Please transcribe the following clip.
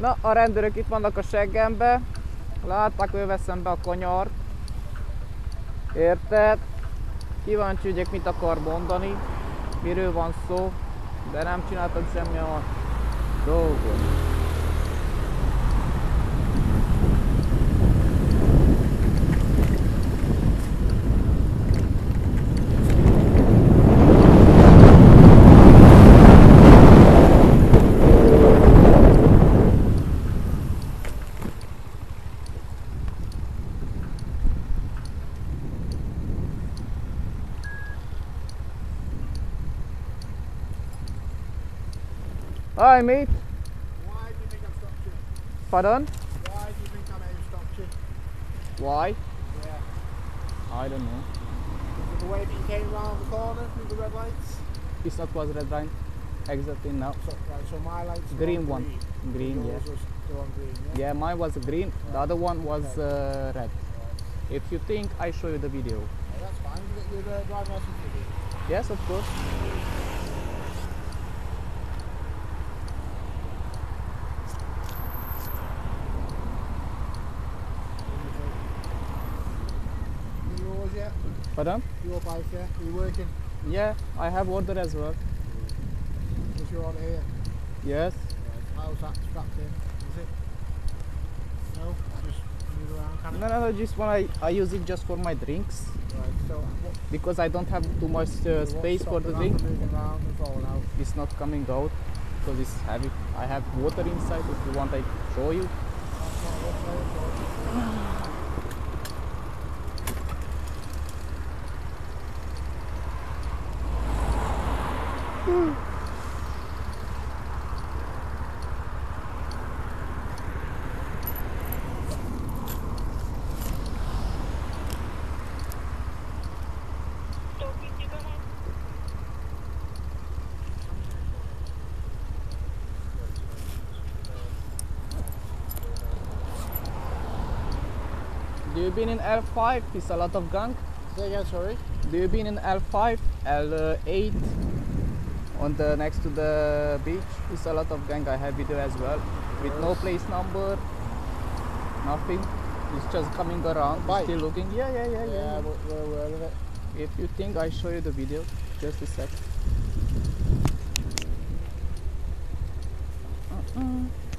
Na, a rendőrök itt vannak a seggembe. Látták, hogy veszem be a kanyart. Érted? Kíváncsi ügyek, mit akar mondani, miről van szó, de nem csináltak semmi a dolgot. Hi mate, Why do you think I've stopped you? pardon? Why do you think I may have stopped you? Why? Yeah. I don't know. The way that you came round the corner through the red lights? It's not was red line. Exactly now. So, right, so my lights Green one. Green, Green, yeah. On green, yeah? Yeah, mine was green, the other one was uh, red. If you think, I show you the video. Yeah, that's fine. You get your uh, driving license. Yes, of course. Is it yours yet? Pardon? Your bike, yeah? Are you working? Yeah, I have order as well. Just you're on here. Yes. Right. How's that strapped in? Is it? No? Just move around, can? No, no, no, just when I, I use it just for my drinks Right, so what, because I don't have too much uh, space for the drink. from moving around and falling out? It's not coming out because it's heavy. I have water inside. If you want, I show you. That's not what I'm saying, Do you been in L5? It's a lot of gunk. Say again, sorry. Do you been in L5, L8 on the next to the beach? It's a lot of gang. I have video as well with no place number, nothing. It's just coming around, Bike? still looking. Yeah, yeah, yeah, yeah. Yeah, we're, we're aware of it. If you think I show you the video, just a sec. Uh-uh.